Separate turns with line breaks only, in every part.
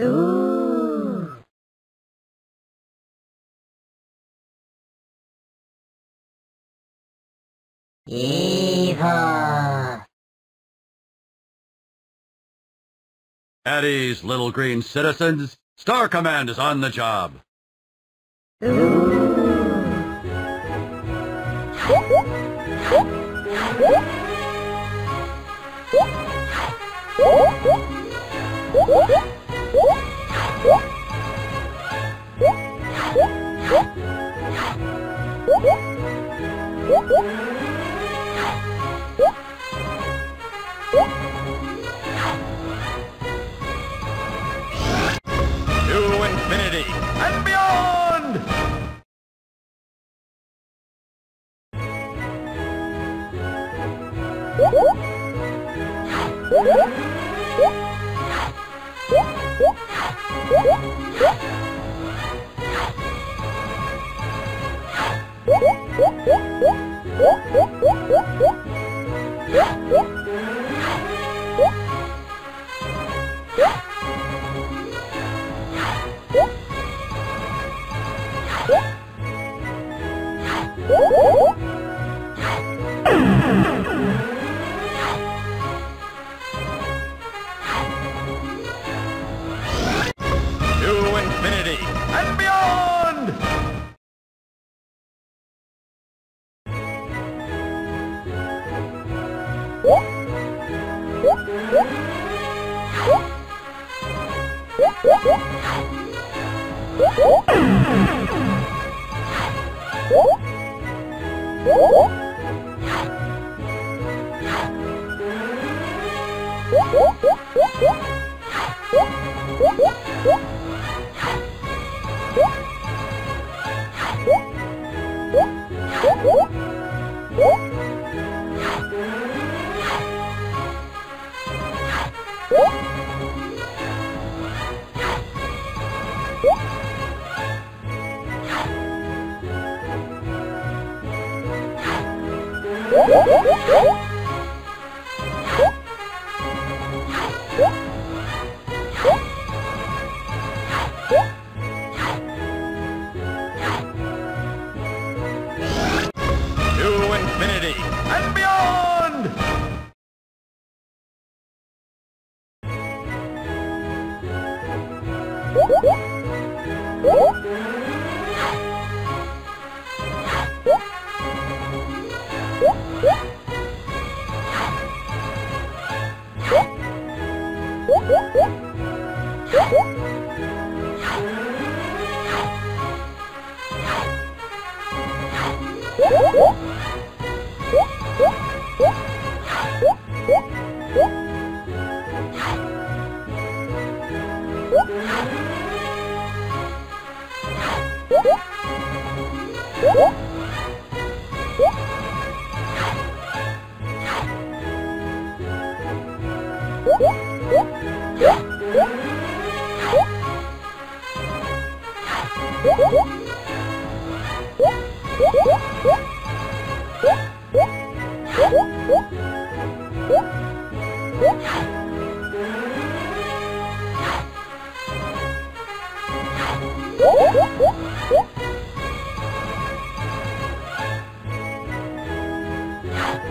Ooh. Evil.
At ease, little green citizens. Star Command is on the job.
Ooh.
To
Música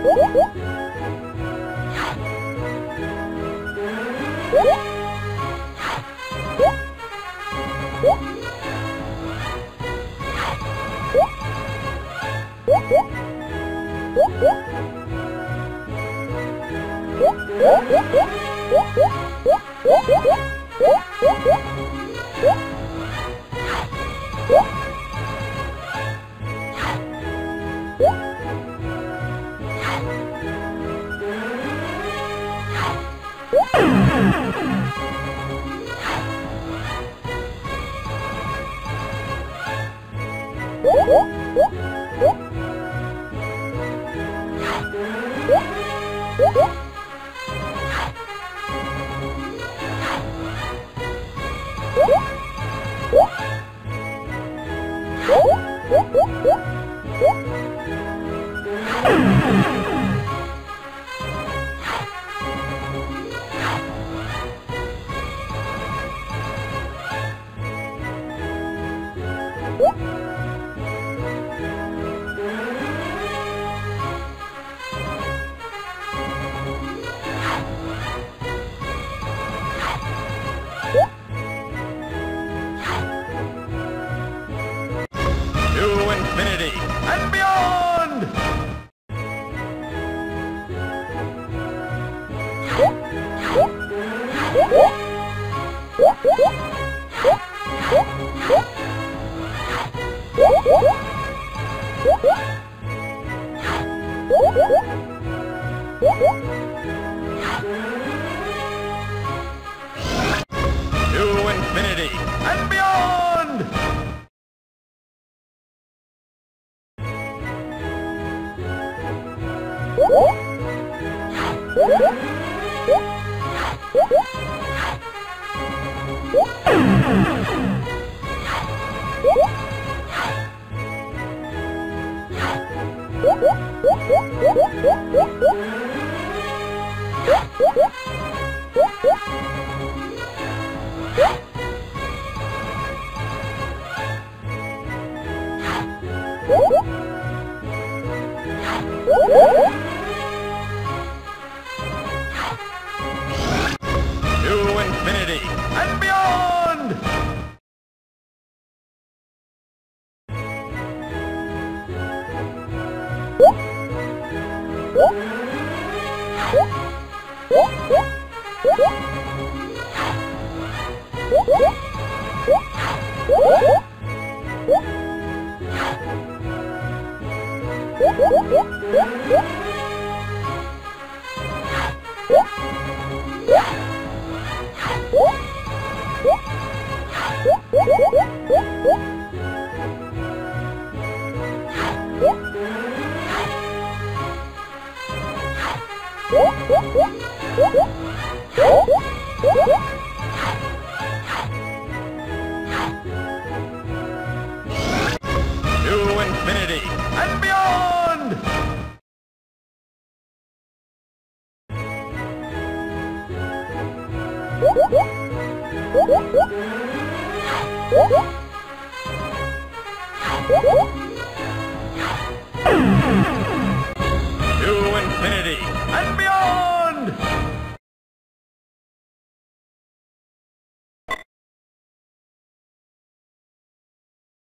Whoop! Woo! To infinity and beyond!
Woo!